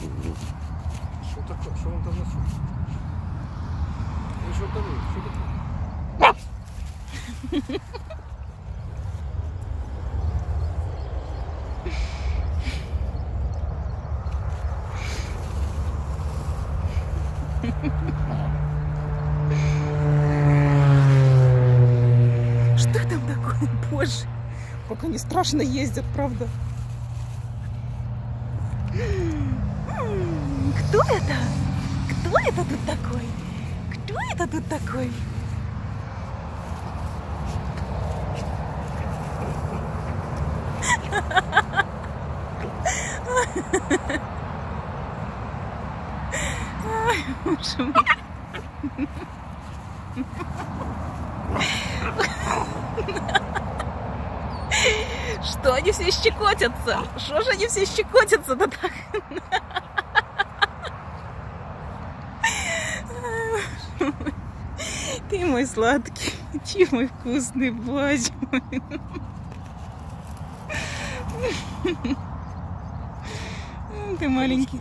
Що таке? Що він там несуть? Ви що там? Що таке? Что там такое? Боже. Как они страшно ездят, правда? Кто это? Кто это тут такой? Кто это тут такой? Ай, боже мой. Что они все щекотятся? Что же они все щекотятся-то так? Ты мой сладкий, ты мой вкусный, боже мой. Ты маленький.